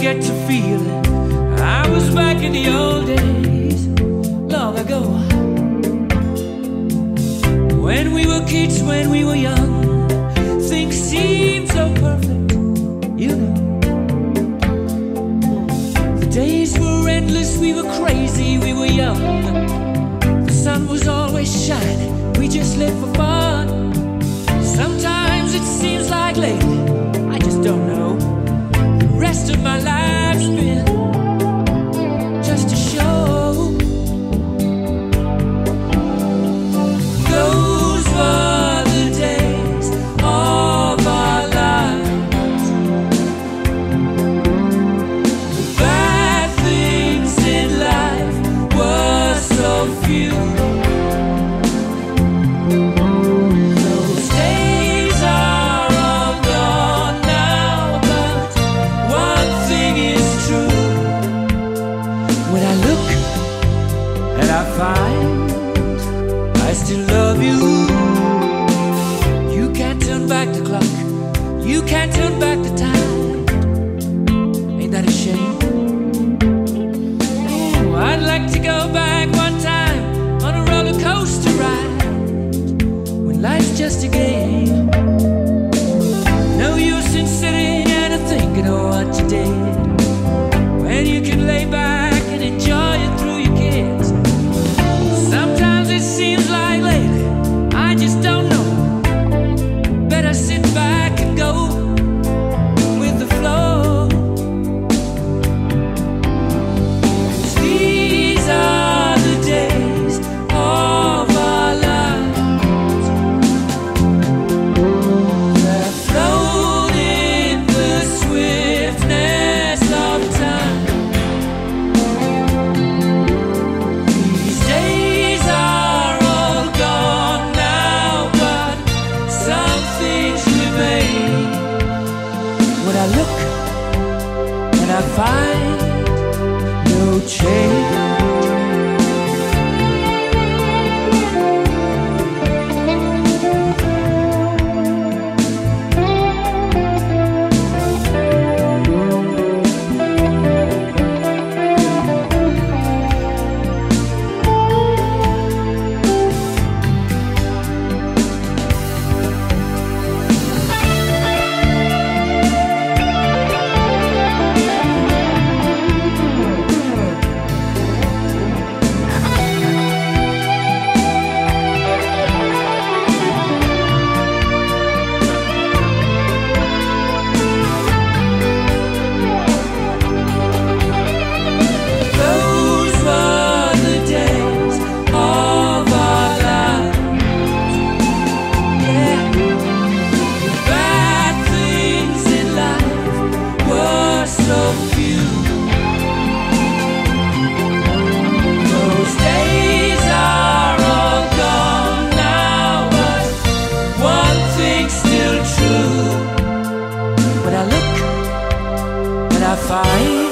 get to feeling I was back in the old days, long ago. When we were kids, when we were young, things seemed so perfect, you know. The days were endless, we were crazy, we were young. The sun was always shining, we just lived for fun. Sometimes it seems like lately, go back one time on a roller coaster ride when life's just a game. find no change. fight.